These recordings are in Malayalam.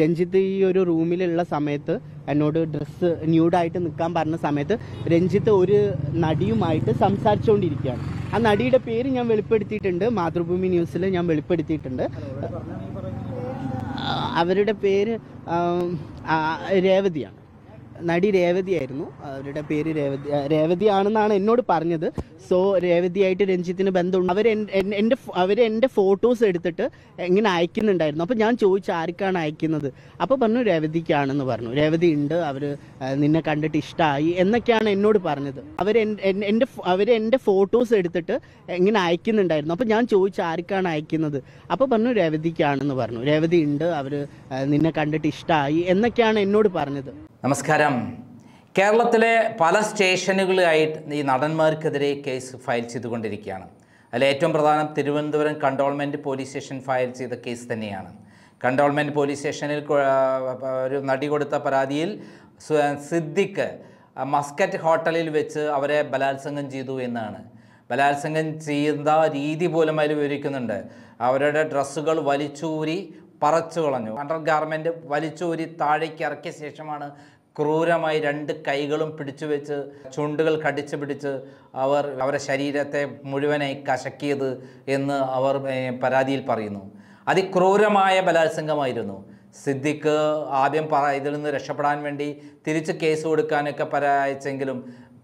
രഞ്ജിത്ത് ഈ ഒരു റൂമിലുള്ള സമയത്ത് എന്നോട് ഡ്രസ്സ് ന്യൂഡായിട്ട് നിൽക്കാൻ പറഞ്ഞ സമയത്ത് രഞ്ജിത്ത് ഒരു നടിയുമായിട്ട് സംസാരിച്ചുകൊണ്ടിരിക്കുകയാണ്. ആ നടിയുടെ പേര് ഞാൻ വെളിപ്പെടുത്തിയിട്ടുണ്ട്. മാതൃഭൂമി ന്യൂസിൽ ഞാൻ വെളിപ്പെടുത്തിയിട്ടുണ്ട്. അവരുടെ പേര് രേവതിയാണ്. നടി രേവതി ആയിരുന്നു. അവരുടെ പേര് രേവതി രേവതി രേവതിയാണെന്നാണ് എന്നോട് പറഞ്ഞത്. സോ രേവതിയായിട്ട് രഞ്ജിത്തിന് ബന്ധമുണ്ട്. അവർ എന്റെ അവർ എന്റെ ഫോട്ടോസ് എടുത്തിട്ട് ഇങ്ങനെ അയക്കുന്നുണ്ടായിരുന്നു. അപ്പോൾ ഞാൻ ചോദിച്ചു ആർക്കാണ് അയക്കുന്നത്? അപ്പോൾ പറഞ്ഞു രേവതിക്കാണെന്ന് പറഞ്ഞു. രേവതി ഉണ്ട്. അവർ നിന്നെ കണ്ടിട്ട് ഇഷ്ടമായി എന്നൊക്കെയാണ് എന്നോട് പറഞ്ഞത്. അവർ എന്റെ അവർ എന്റെ ഫോട്ടോസ് എടുത്തിട്ട് ഇങ്ങനെ അയക്കുന്നുണ്ടായിരുന്നു. അപ്പോൾ ഞാൻ ചോദിച്ചു ആർക്കാണ് അയക്കുന്നത്? അപ്പോൾ പറഞ്ഞു രേവതിക്കാണെന്ന് പറഞ്ഞു. രേവതി ഉണ്ട്. അവർ നിന്നെ കണ്ടിട്ട് ഇഷ്ടമായി എന്നൊക്കെയാണ് എന്നോട് പറഞ്ഞത്. നമസ്കാരം. കേരളത്തിലെ പല സ്റ്റേഷനുകളിലായിട്ട് ഈ നടന്മാർക്കെതിരെ കേസ് ഫയൽ ചെയ്തുകൊണ്ടിരിക്കുകയാണ്. അതിൽ ഏറ്റവും പ്രധാനം Thiruvananthapuram cantonment police station file ചെയ്ത കേസ് തന്നെയാണ്. കണ്ടോൺമെന്റ് പോലീസ് സ്റ്റേഷനിൽ ഒരു നടി കൊടുത്ത പരാതിയിൽ സിദ്ദിഖ് മസ്കറ്റ് ഹോട്ടലിൽ വെച്ച് അവരെ ബലാത്സംഗം ചെയ്തു എന്നാണ്. ബലാത്സംഗം ചെയ്യുന്ന രീതി പോലും അതിൽ വിവരിക്കുന്നുണ്ട്. അവരുടെ ഡ്രസ്സുകൾ വലിച്ചൂരി പറച്ചു കളഞ്ഞു അണ്ടർ ഗാർമെന്റ് വലിച്ചൂരി താഴേക്ക് ഇറക്കിയ ശേഷമാണ് ക്രൂരമായി രണ്ട് കൈകളും പിടിച്ചു വെച്ച് ചുണ്ടുകൾ കടിച്ചു പിടിച്ച് അവർ അവരുടെ ശരീരത്തെ മുഴുവനായി കശക്കിയത് എന്ന് അവർ പരാതിയിൽ പറയുന്നു. അതിക്രൂരമായ ബലാത്സംഗമായിരുന്നു. സിദ്ദിഖ് ആദ്യം പറ ഇതിൽ നിന്ന് രക്ഷപ്പെടാൻ വേണ്ടി തിരിച്ച് കേസ് കൊടുക്കാനൊക്കെ പരായച്ചെങ്കിലും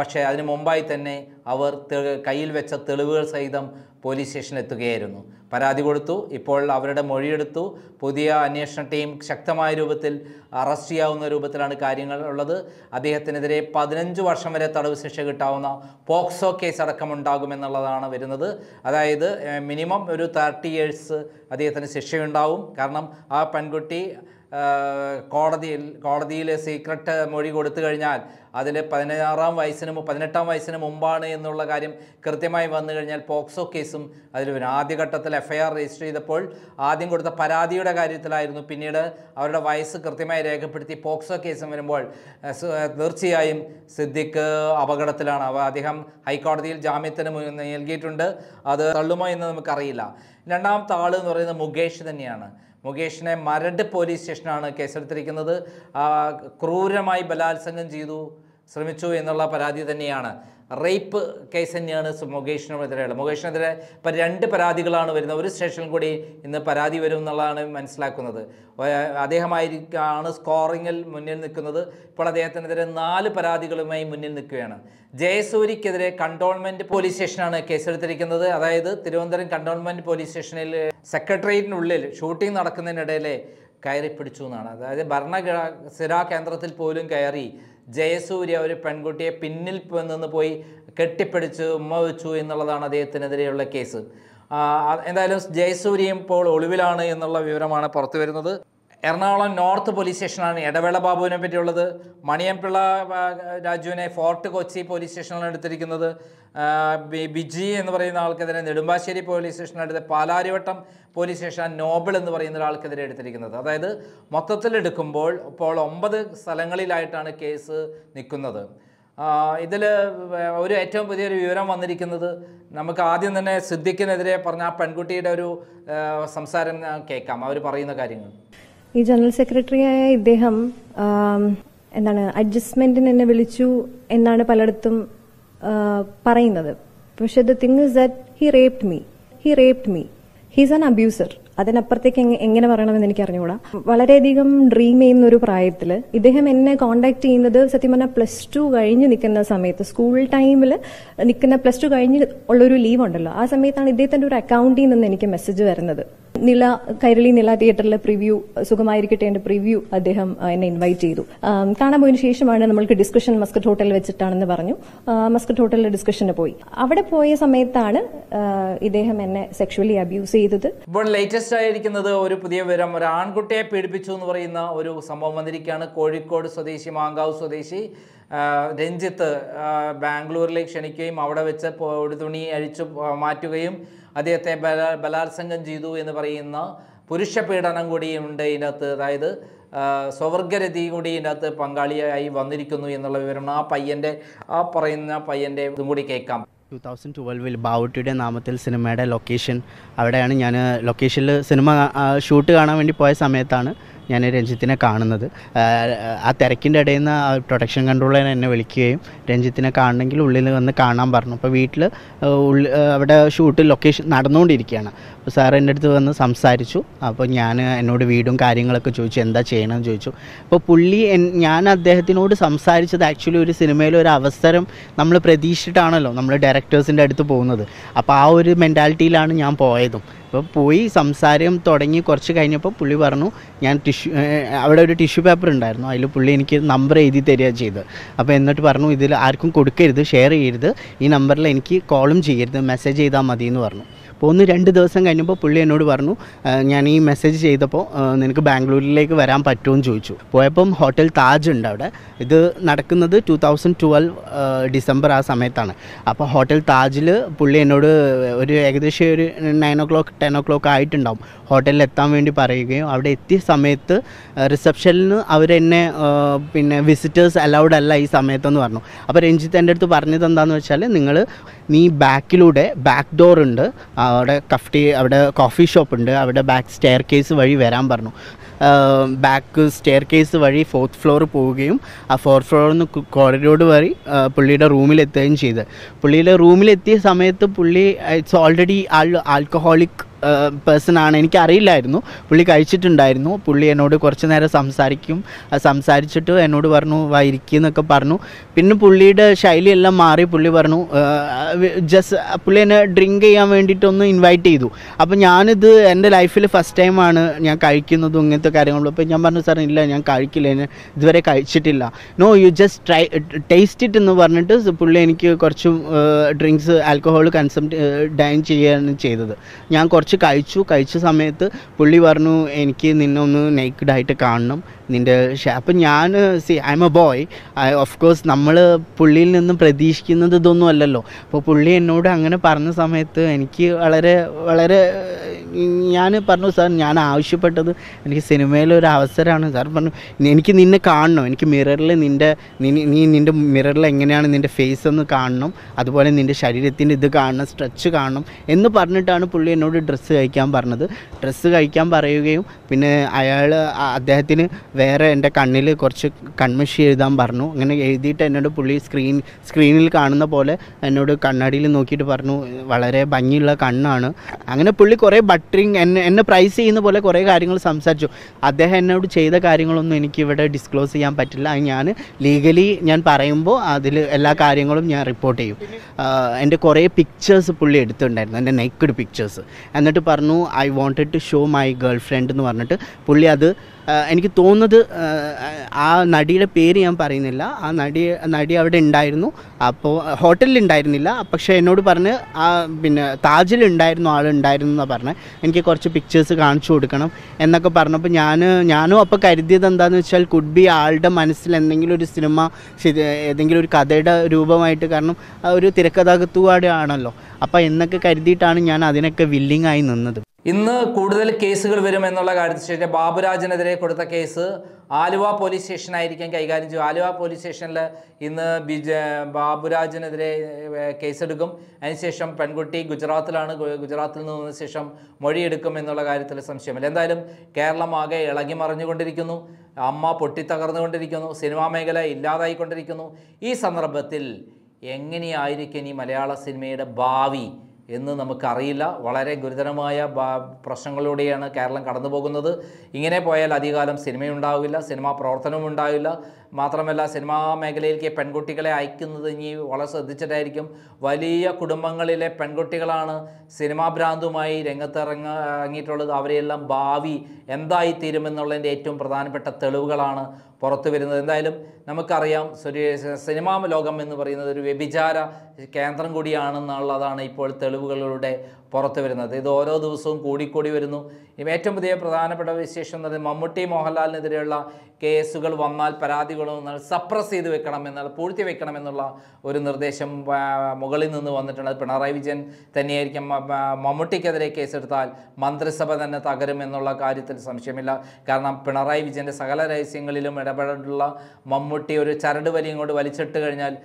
പക്ഷേ അതിനു മുമ്പായി തന്നെ അവർ കയ്യിൽ വെച്ച തെളിവുകൾ സഹിതം പോലീസ് സ്റ്റേഷനിൽ എത്തുകയായിരുന്നു പരാതി കൊടുത്തു. ഇപ്പോൾ അവരുടെ മൊഴിയെടുത്തു. പുതിയ അന്വേഷണ ടീം ശക്തമായ രൂപത്തിൽ അറസ്റ്റ് ചെയ്യാവുന്ന രൂപത്തിലാണ് കാര്യങ്ങൾ ഉള്ളത്. അദ്ദേഹത്തിനെതിരെ പതിനഞ്ച് വർഷം വരെ തടവ് ശിക്ഷ കിട്ടാവുന്ന പോക്സോ കേസ് അടക്കമുണ്ടാകുമെന്നുള്ളതാണ് വരുന്നത്. അതായത് മിനിമം ഒരു തേർട്ടി ഇയേഴ്സ് അദ്ദേഹത്തിന് ശിക്ഷയുണ്ടാവും. കാരണം ആ പെൺകുട്ടി കോടതിയിൽ കോടതിയിൽ സീക്രട്ട് മൊഴി കൊടുത്തു കഴിഞ്ഞാൽ അതിൽ പതിനാറാം വയസ്സിന് പതിനെട്ടാം വയസ്സിന് മുമ്പാണ് എന്നുള്ള കാര്യം കൃത്യമായി വന്നു കഴിഞ്ഞാൽ പോക്സോ കേസും അതിൽ വരും. ആദ്യഘട്ടത്തിൽ എഫ്ഐആർ രജിസ്റ്റർ ചെയ്തപ്പോൾ ആദ്യം കൊടുത്ത പരാതിയുടെ കാര്യത്തിലായിരുന്നു. പിന്നീട് അവരുടെ വയസ്സ് കൃത്യമായി രേഖപ്പെടുത്തി പോക്സോ കേസും വരുമ്പോൾ തീർച്ചയായും സിദ്ദിഖ് അപകടത്തിലാണ്. അവ അദ്ദേഹം ഹൈക്കോടതിയിൽ ജാമ്യത്തിന് നൽകിയിട്ടുണ്ട്. അത് തള്ളുമോ എന്ന് നമുക്കറിയില്ല. രണ്ടാമത്തെ ആൾ എന്ന് പറയുന്നത് മുകേഷ് തന്നെയാണ്. മുകേഷിനെ മരട് പോലീസ് സ്റ്റേഷനാണ് കേസെടുത്തിരിക്കുന്നത്. ക്രൂരമായി ബലാത്സംഗം ചെയ്തു ശ്രമിച്ചു എന്നുള്ള പരാതി തന്നെയാണ്. റേപ്പ് കേസ് തന്നെയാണ് മുകേഷിനെതിരെയുള്ള മുകേഷിനെതിരെ ഇപ്പം രണ്ട് പരാതികളാണ് വരുന്നത്. ഒരു സ്റ്റേഷനിൽ കൂടി ഇന്ന് പരാതി വരും എന്നുള്ളതാണ് മനസ്സിലാക്കുന്നത്. അദ്ദേഹമായിരിക്കാണ് സ്കോറിങ്ങിൽ മുന്നിൽ നിൽക്കുന്നത്. ഇപ്പോൾ അദ്ദേഹത്തിനെതിരെ നാല് പരാതികളുമായി മുന്നിൽ നിൽക്കുകയാണ്. ജയസൂരിക്കെതിരെ കണ്ടോൺമെന്റ് പോലീസ് സ്റ്റേഷനാണ് കേസെടുത്തിരിക്കുന്നത്. അതായത് തിരുവനന്തപുരം കണ്ടോൺമെന്റ് പോലീസ് സ്റ്റേഷനിൽ സെക്രട്ടേറിയറ്റിനുള്ളിൽ ഷൂട്ടിംഗ് നടക്കുന്നതിനിടയിൽ കയറി പിടിച്ചു എന്നാണ്. അതായത് ഭരണ സ്ഥിരാ കേന്ദ്രത്തിൽ പോലും കയറി ജയസൂര്യ ഒരു പെൺകുട്ടിയെ പിന്നിൽ നിന്ന് പോയി കെട്ടിപ്പിടിച്ച് ഉമ്മ വെച്ചു എന്നുള്ളതാണ് അദ്ദേഹത്തിനെതിരെയുള്ള കേസ്. എന്തായാലും ജയസൂര്യയും ഇപ്പോൾ ഒളിവിലാണ് എന്നുള്ള വിവരമാണ് പുറത്തു വരുന്നത് എറണാകുളം നോർത്ത് പോലീസ് സ്റ്റേഷനാണ് ഇടവേള ബാബുവിനെ പറ്റിയുള്ളത്. മണിയംപിള്ള രാജുവിനെ ഫോർട്ട് കൊച്ചി പോലീസ് സ്റ്റേഷനിലാണ് എടുത്തിരിക്കുന്നത്. ബിജി എന്ന് പറയുന്ന ആൾക്കെതിരെ നെടുമ്പാശ്ശേരി പോലീസ് സ്റ്റേഷനെടുത്ത് പാലാരിവട്ടം പോലീസ് സ്റ്റേഷൻ നോബിൾ എന്ന് പറയുന്ന ഒരാൾക്കെതിരെ എടുത്തിരിക്കുന്നത്. അതായത് മൊത്തത്തിൽ എടുക്കുമ്പോൾ ഇപ്പോൾ ഒമ്പത് സ്ഥലങ്ങളിലായിട്ടാണ് കേസ് നിൽക്കുന്നത്. ഇതിൽ ഒരു ഏറ്റവും പുതിയൊരു വിവരം വന്നിരിക്കുന്നത് നമുക്ക് ആദ്യം തന്നെ സിദ്ദിഖിനെതിരെ പറഞ്ഞ ആ പെൺകുട്ടിയുടെ ഒരു സംസാരം കേൾക്കാം. അവർ പറയുന്ന കാര്യങ്ങൾ. ഈ ജനറൽ സെക്രട്ടറിയായ ഇദ്ദേഹം എന്താണ് അഡ്ജസ്റ്റ്മെന്റിന് എന്നെ വിളിച്ചു എന്നാണ് പലയിടത്തും പറയുന്നത്. പക്ഷെ the thing is that he raped me. He raped me. He's an abuser. അതിനപ്പുറത്തേക്ക് എങ്ങ- എങ്ങനെ പറയണമെന്ന് എനിക്ക് അറിഞ്ഞുകൂടാ വളരെയധികം ഡ്രീം ചെയ്യുന്ന ഒരു പ്രായത്തിൽ ഇദ്ദേഹം എന്നെ കോണ്ടാക്ട് ചെയ്യുന്നത് സത്യം പറഞ്ഞാൽ പ്ലസ് ടു കഴിഞ്ഞ് നിൽക്കുന്ന സമയത്ത്. സ്കൂൾ ടൈമിൽ നിൽക്കുന്ന പ്ലസ് ടു കഴിഞ്ഞ് ഉള്ളൊരു ലീവ് ഉണ്ടല്ലോ. ആ സമയത്താണ് ഇദ്ദേഹത്തിന്റെ ഒരു അക്കൗണ്ടിൽ നിന്ന് എനിക്ക് മെസ്സേജ് വരുന്നത്. നില കൈരളി നില തിയേറ്ററിലെ പ്രിവ്യൂ സുഖമായിരിക്കട്ടെ എന്റെ പ്രിവ്യൂ അദ്ദേഹം എന്നെ ഇൻവൈറ്റ് ചെയ്തു. കാണാൻ പോയതിനു ശേഷമാണ് നമ്മൾക്ക് ഡിസ്കഷൻ മസ്കറ്റ് ഹോട്ടലിൽ വെച്ചിട്ടാണെന്ന് പറഞ്ഞു. മസ്കറ്റ് ഹോട്ടലിലെ ഡിസ്കഷന് പോയി. അവിടെ പോയ സമയത്താണ് ഇദ്ദേഹം എന്നെ സെക്ഷലി അബ്യൂസ് ചെയ്തത്. ഇപ്പോൾ ലേറ്റസ്റ്റ് ആയിരിക്കുന്നത് ഒരു പുതിയ വിവരം. ഒരു ആൺകുട്ടിയെ പീഡിപ്പിച്ചു എന്ന് പറയുന്ന ഒരു സംഭവം വന്നിരിക്കുകയാണ്. കോഴിക്കോട് സ്വദേശി മാങ്കാവ് സ്വദേശി. രഞ്ജിത്ത് ബാംഗ്ലൂരിലേക്ക് ക്ഷണിക്കുകയും അവിടെ വെച്ച് ഒരു തുണി അഴിച്ചു മാറ്റുകയും അദ്ദേഹത്തെ ബല ബലാത്സംഗം ചെയ്തു എന്ന് പറയുന്ന പുരുഷ പീഡനം കൂടിയുണ്ട് ഇതിനകത്ത്. അതായത് സ്വവർഗരതി കൂടി ഇതിനകത്ത് പങ്കാളിയായി വന്നിരിക്കുന്നു എന്നുള്ള വിവരമാണ് ആ പയ്യന്റെ ആ പറയുന്ന പയ്യന്റെ ഇതും കൂടി കേൾക്കാം. ടു തൗസൻഡ് ട്വൽവിൽ ബാവുട്ടിയുടെ നാമത്തിൽ സിനിമയുടെ ലൊക്കേഷൻ അവിടെയാണ് ഞാൻ ലൊക്കേഷനിൽ സിനിമ ഷൂട്ട് കാണാൻ വേണ്ടി പോയ സമയത്താണ് ഞാൻ രഞ്ജിത്തിനെ കാണുന്നത്. ആ, തിരക്കിന്റെ ഇടയിൽ നിന്ന് പ്രൊട്ടക്ഷൻ കൺട്രോളർ എന്നെ വിളിക്കുകയും രഞ്ജിത്തിനെ കാണണമെങ്കിൽ ഉള്ളിൽ വന്ന് കാണാൻ പറഞ്ഞു. അപ്പോൾ വീട്ടിൽ അവിടെ ഷൂട്ട് ലൊക്കേഷൻ നടന്നുകൊണ്ടിരിക്കുകയാണ്. അപ്പോൾ സാർ എന്റെ അടുത്ത് വന്ന് സംസാരിച്ചു. അപ്പോൾ ഞാൻ എന്നോട് വീടും കാര്യങ്ങളൊക്കെ ചോദിച്ചു. എന്താ ചെയ്യണമെന്ന് ചോദിച്ചു. അപ്പോൾ പുള്ളി ഞാൻ അദ്ദേഹത്തിനോട് സംസാരിച്ചത് ആക്ച്വലി ഒരു സിനിമയിൽ ഒരു അവസരം നമ്മൾ പ്രതീക്ഷിച്ചിട്ടാണല്ലോ നമ്മൾ ഡയറക്ടേഴ്സിന്റെ അടുത്ത് പോകുന്നത്. അപ്പോൾ ആ ഒരു മെന്റാലിറ്റിയിലാണ് ഞാൻ പോയതും. അപ്പോൾ പോയി സംസാരം തുടങ്ങി കുറച്ച് കഴിഞ്ഞപ്പോൾ പുള്ളി പറഞ്ഞു ഞാൻ ടിഷ്യൂ അവിടെ ഒരു ടിഷ്യൂ പേപ്പർ ഉണ്ടായിരുന്നു. അതിൽ പുള്ളി എനിക്ക് നമ്പർ എഴുതി തരിക ചെയ്ത്. അപ്പോൾ എന്നിട്ട് പറഞ്ഞു ഇതിൽ ആർക്കും കൊടുക്കരുത് ഷെയർ ചെയ്യരുത്. ഈ നമ്പറിൽ എനിക്ക് കോളും ചെയ്യരുത്. മെസ്സേജ് ചെയ്താൽ മതി എന്ന് പറഞ്ഞു. ഒന്ന് രണ്ട് ദിവസം കഴിഞ്ഞപ്പോൾ പുള്ളി എന്നോട് പറഞ്ഞു ഞാൻ ഈ മെസ്സേജ് ചെയ്തപ്പോൾ നിനക്ക് ബാംഗ്ലൂരിലേക്ക് വരാൻ പറ്റുമെന്ന് ചോദിച്ചു. പോയപ്പം ഹോട്ടൽ താജ് ഉണ്ട് അവിടെ. ഇത് നടക്കുന്നത് ടു തൗസൻഡ് ട്വൽവ് ഡിസംബർ ആ സമയത്താണ്. അപ്പോൾ ഹോട്ടൽ താജിൽ പുള്ളി എന്നോട് ഒരു ഏകദേശം ഒരു nine o'clock ten o'clock ആയിട്ടുണ്ടാവും. ഹോട്ടലിൽ എത്താൻ വേണ്ടി പറയുകയും അവിടെ എത്തിയ സമയത്ത് റിസപ്ഷനിൽ നിന്ന് അവരെന്നെ പിന്നെ വിസിറ്റേഴ്സ് അലൗഡ് അല്ല ഈ സമയത്തെന്ന് പറഞ്ഞു. അപ്പോൾ രഞ്ജിത്ത് എന്റെ അടുത്ത് പറഞ്ഞത് എന്താണെന്ന് വെച്ചാൽ നിങ്ങൾ നീ ബാക്കിലൂടെ ബാക്ക് ഡോർ ഉണ്ട്. അവിടെ കഫ്റ്റി അവിടെ കോഫി ഷോപ്പ് ഉണ്ട്. അവിടെ ബാക്ക് സ്റ്റെയർ കേസ് വഴി വരാൻ പറഞ്ഞു. ബാക്ക് സ്റ്റെയർ കേസ് വഴി ഫോർത്ത് ഫ്ലോർ പോവുകയും ആ ഫോർത്ത് ഫ്ലോറിൽ നിന്ന് കോറിഡോർ വഴി പുള്ളിയുടെ റൂമിലെത്തുകയും ചെയ്ത്. പുള്ളിയുടെ റൂമിലെത്തിയ സമയത്ത് പുള്ളി ഇറ്റ്സ് ഓൾറെഡി ആൾ ആൽക്കഹോളിക് പേഴ്സൺ ആണ്. എനിക്കറിയില്ലായിരുന്നു. പുള്ളി കഴിച്ചിട്ടുണ്ടായിരുന്നു. പുള്ളി എന്നോട് കുറച്ച് നേരം സംസാരിക്കും. സംസാരിച്ചിട്ട് എന്നോട് പറഞ്ഞു വാ ഇരിക്കുന്നൊക്കെ പറഞ്ഞു. പിന്നെ പുള്ളിയുടെ ശൈലിയെല്ലാം മാറി പുള്ളി പറഞ്ഞു ജസ്റ്റ് പുള്ളി എന്നെ ഡ്രിങ്ക് ചെയ്യാൻ വേണ്ടിയിട്ടൊന്ന് ഇൻവൈറ്റ് ചെയ്തു. അപ്പോൾ ഞാനിത് എന്റെ ലൈഫിൽ ഫസ്റ്റ് ടൈമാണ് ഞാൻ കഴിക്കുന്നതും ഇങ്ങനത്തെ കാര്യങ്ങളും അപ്പോൾ ഞാൻ പറഞ്ഞു സാർ ഇല്ല ഞാൻ കഴിക്കില്ല. ഇതുവരെ കഴിച്ചിട്ടില്ല. No you just try taste it എന്ന് പറഞ്ഞിട്ട് പുള്ളി എനിക്ക് കുറച്ച് ഡ്രിങ്ക്സ് ആൽക്കഹോൾ കൺസം ഡൈൻ ചെയ്യുകയാണ് ചെയ്തത്. ഞാൻ കുറച്ച് കഴിച്ചു. കഴിച്ച സമയത്ത് പുള്ളി പറഞ്ഞു എനിക്ക് നിന്നെ ഒന്ന് ആയിട്ട് കാണണം. നിന്റെ അപ്പം ഞാൻ C I M A boy of course നമ്മൾ പുള്ളിയിൽ നിന്നും പ്രതീക്ഷിക്കുന്നത് ഇതൊന്നും അല്ലല്ലോ. അപ്പോൾ പുള്ളി എന്നോട് അങ്ങനെ പറഞ്ഞ സമയത്ത് എനിക്ക് വളരെ വളരെ ഞാൻ പറഞ്ഞു സാർ ഞാൻ ആവശ്യപ്പെട്ടത് എനിക്ക് സിനിമയിലൊരു അവസരമാണ്. സാർ പറഞ്ഞു എനിക്ക് നിന്നെ കാണണം. എനിക്ക് മിററിൽ നിന്റെ നീ- നിന്റെ മിററിൽ എങ്ങനെയാണ് നിന്റെ ഫേസ് ഒന്ന് കാണണം. അതുപോലെ നിന്റെ ശരീരത്തിന്റെ ഇത് കാണണം സ്ട്രെച്ച് കാണണം. എന്ന് പറഞ്ഞിട്ടാണ് പുള്ളി എന്നോട് ഡ്രസ്സ് കഴിക്കാൻ പറഞ്ഞത്. ഡ്രസ്സ് കഴിക്കാൻ പറയുകയും പിന്നെ അയാൾ അദ്ദേഹത്തിന് വേറെ എന്റെ കണ്ണിൽ കുറച്ച് കൺമഷി എഴുതാൻ പറഞ്ഞു. അങ്ങനെ എഴുതിയിട്ട് എന്നോട് പുള്ളി സ്ക്രീൻ സ്ക്രീനിൽ കാണുന്ന പോലെ എന്നോട് കണ്ണാടിയിൽ നോക്കിയിട്ട് പറഞ്ഞു വളരെ ഭംഗിയുള്ള കണ്ണാണ്. അങ്ങനെ പുള്ളി കുറേ ബട്ടറിങ് എന്നെ എന്നെ പ്രൈസ് ചെയ്യുന്ന പോലെ കുറേ കാര്യങ്ങൾ സംസാരിച്ചു. അദ്ദേഹം എന്നോട് ചെയ്ത കാര്യങ്ങളൊന്നും എനിക്ക് ഇവിടെ ഡിസ്ക്ലോസ് ചെയ്യാൻ പറ്റില്ല. ഞാൻ ലീഗലി ഞാൻ പറയുമ്പോൾ അതിൽ എല്ലാ കാര്യങ്ങളും ഞാൻ റിപ്പോർട്ട് ചെയ്യും. എന്റെ കുറേ പിക്ചേഴ്സ് പുള്ളി എടുത്തിട്ടുണ്ടായിരുന്നു. എന്റെ നെക്കഡ് പിക്ചേഴ്സ് എന്നിട്ട് പറഞ്ഞു I wanted to show my girlfriend എന്ന് പറഞ്ഞിട്ട് പുള്ളി അത് എനിക്ക് തോന്നുന്നത് ആ നടിയുടെ പേര് ഞാൻ പറയുന്നില്ല. ആ നടി നടി അവിടെ ഉണ്ടായിരുന്നു. അപ്പോൾ ഹോട്ടലിൽ ഉണ്ടായിരുന്നില്ല. പക്ഷേ എന്നോട് പറഞ്ഞ് ആ പിന്നെ താജിൽ ഉണ്ടായിരുന്നു ആൾ ഉണ്ടായിരുന്നു എന്നാണ് പറഞ്ഞത് എനിക്ക് കുറച്ച് പിക്ചേഴ്സ് കാണിച്ചു കൊടുക്കണം എന്നൊക്കെ പറഞ്ഞപ്പോൾ ഞാൻ ഞാനും അപ്പോൾ കരുതിയത് എന്താണെന്ന് വെച്ചാൽ കുഡ് ബി ആളുടെ മനസ്സിൽ എന്തെങ്കിലും ഒരു സിനിമ ഏതെങ്കിലും ഒരു കഥയുടെ രൂപമായിട്ട് കാരണം ഒരു തിരക്കഥാകൃത്തുവാടെ ആണല്ലോ. അപ്പോൾ എന്നൊക്കെ കരുതിയിട്ടാണ് ഞാൻ അതിനൊക്കെ വില്ലിംഗ് ആയി നിന്നത്. ഇന്ന് കൂടുതൽ കേസുകൾ വരും എന്നുള്ള കാര്യത്തിൽ ശരി ബാബുരാജിനെതിരെ കൊടുത്ത കേസ് ആലുവ പോലീസ് സ്റ്റേഷനായിരിക്കും കൈകാര്യം ചെയ്യും. ആലുവ പോലീസ് സ്റ്റേഷനിൽ ഇന്ന് ബിജ ബാബുരാജിനെതിരെ കേസെടുക്കും. അതിനുശേഷം പെൺകുട്ടി ഗുജറാത്തിലാണ് ഗുജറാത്തിൽ നിന്ന് വന്ന ശേഷം മൊഴിയെടുക്കും എന്നുള്ള കാര്യത്തിൽ സംശയമില്ല. എന്തായാലും കേരളം ആകെ ഇളകി മറിഞ്ഞുകൊണ്ടിരിക്കുന്നു. അമ്മ പൊട്ടിത്തകർന്നുകൊണ്ടിരിക്കുന്നു. സിനിമാ മേഖല ഇല്ലാതായിക്കൊണ്ടിരിക്കുന്നു. ഈ സന്ദർഭത്തിൽ എങ്ങനെയായിരിക്കും ഈ മലയാള സിനിമയുടെ ഭാവി? എന്ന് നമുക്കറിയില്ല. വളരെ ഗുരുതരമായ പ്രശ്നങ്ങളിലൂടെയാണ് കേരളം കടന്നു പോകുന്നത് ഇങ്ങനെ പോയാൽ അധികാലം സിനിമയുണ്ടാവില്ല സിനിമാ പ്രവർത്തനവും ഉണ്ടാവില്ല. മാത്രമല്ല സിനിമാ മേഖലയിലേക്ക് പെൺകുട്ടികളെ അയക്കുന്നത് ഇനി വളരെ ശ്രദ്ധിച്ചിട്ടായിരിക്കും. വലിയ കുടുംബങ്ങളിലെ പെൺകുട്ടികളാണ് സിനിമാ ഭ്രാന്തുമായി രംഗത്തിറങ്ങ അവരെയെല്ലാം ഭാവി എന്തായിത്തീരുമെന്നുള്ളതിന്റെ ഏറ്റവും പ്രധാനപ്പെട്ട തെളിവുകളാണ് പുറത്തു വരുന്നത്. എന്തായാലും നമുക്കറിയാം സിനിമാ ലോകം എന്ന് പറയുന്നത് ഒരു വ്യഭിചാര കേന്ദ്രം കൂടിയാണെന്നുള്ളതാണ് ഇപ്പോൾ തെളിവുകളിലൂടെ പുറത്തു വരുന്നത്. ഇത് ഓരോ ദിവസവും കൂടിക്കൂടി വരുന്നു. ഏറ്റവും പുതിയ പ്രധാനപ്പെട്ട വിശേഷം എന്ന് പറയുന്നത് മമ്മൂട്ടി മോഹൻലാലിനെതിരെയുള്ള കേസുകൾ വന്നാൽ പരാതികൾ വന്നാൽ സപ്രസ് ചെയ്ത് വെക്കണം എന്നാൽ പൂഴ്ത്തി വെക്കണം എന്നുള്ള ഒരു നിർദ്ദേശം മുകളിൽ നിന്ന് വന്നിട്ടുണ്ട്. പിണറായി വിജയൻ തന്നെയായിരിക്കും മമ്മൂട്ടിക്കെതിരെ കേസെടുത്താൽ മന്ത്രിസഭ തന്നെ തകരും എന്നുള്ള കാര്യത്തിൽ സംശയമില്ല. കാരണം പിണറായി വിജയന്റെ സകല രഹസ്യങ്ങളിലും ഇടപെടുള്ള മമ്മൂട്ടി ഒരു ചരട് വലിയും ഇങ്ങോട്ട് വലിച്ചിട്ട് കഴിഞ്ഞാൽ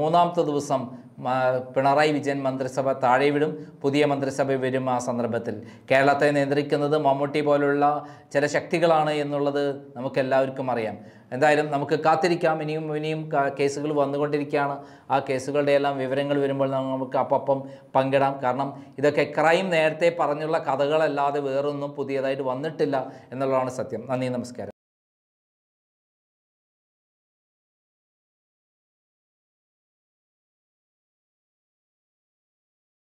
മൂന്നാമത്തെ ദിവസം പിണറായി വിജയൻ മന്ത്രിസഭ താഴെ വിടും പുതിയ മന്ത്രിസഭ വരും ആ സന്ദർഭത്തിൽ. കേരളത്തെ നിയന്ത്രിക്കുന്നത് മമ്മൂട്ടി പോലുള്ള ചില ശക്തികളാണ് എന്നുള്ളത് നമുക്കെല്ലാവർക്കും അറിയാം. എന്തായാലും നമുക്ക് കാത്തിരിക്കാം. ഇനിയും ഇനിയും കേസുകൾ വന്നുകൊണ്ടിരിക്കുകയാണ്. ആ കേസുകളുടെ എല്ലാം വിവരങ്ങൾ വരുമ്പോൾ നമുക്ക് അപ്പം പങ്കിടാം. കാരണം ഇതൊക്കെ ക്രൈം നേരത്തെ പറഞ്ഞുള്ള കഥകളല്ലാതെ വേറൊന്നും പുതിയതായിട്ട് വന്നിട്ടില്ല എന്നുള്ളതാണ് സത്യം. നന്ദി നമസ്കാരം.